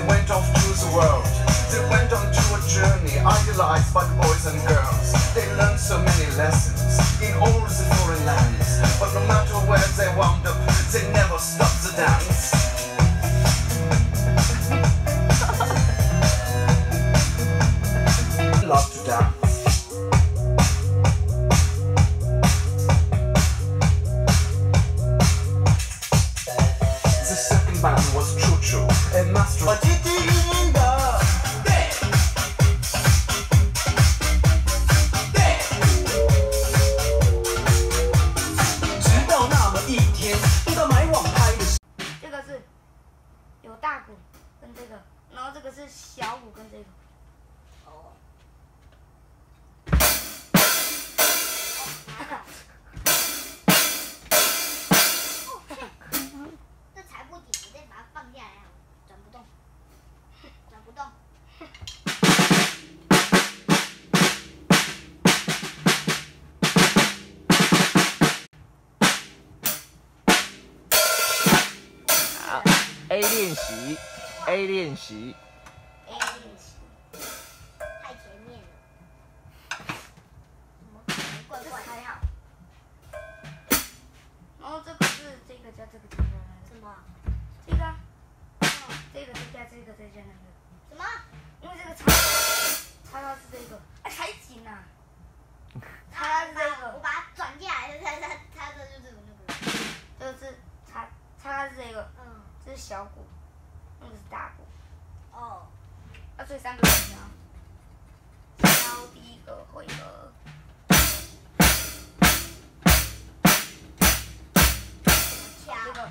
They went off to the world. They went on to a journey, idolized by the boys and girls. They learned so many lessons in all the foreign lands. But no matter where they wound up, they never stopped the dance. Love to dance. The second band was Choo Choo, my master，直到那么一天，一到买网拍的，这个是有大鼓跟这个，然后这个是小鼓跟这个。，A 练习，A 练习，A 练习，太前面了，怎么这怪？还好。然后这个是这个加这个加这个什么？这个啊，这个再加这个再加那个，什么？小鼓，那个是大鼓。哦，啊，所以三个音啊。敲第一个回合。敲这个